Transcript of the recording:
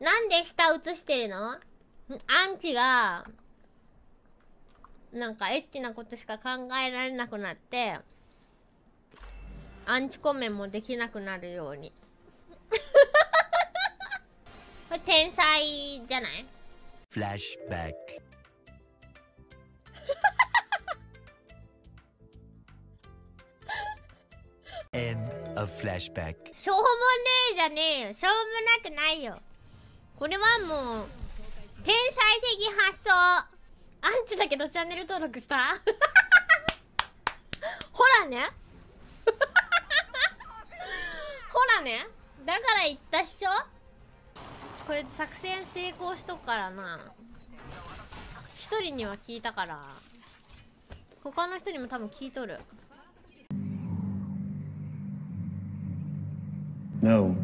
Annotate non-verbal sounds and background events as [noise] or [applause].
なんで下映してるの？アンチがなんかエッチなことしか考えられなくなってアンチコメもできなくなるように。[laughs] これ天才じゃない？Flashback. End of flashback. [laughs] しょうもねえじゃねえよ。しょうもなくないよこれはもう天才的発想。アンチだけどチャンネル登録した？[laughs] ほらね。[laughs] ほらね。だから言ったっしょ？これ作戦成功しとくからな。一人には聞いたから。他の人にも多分聞いとる。No.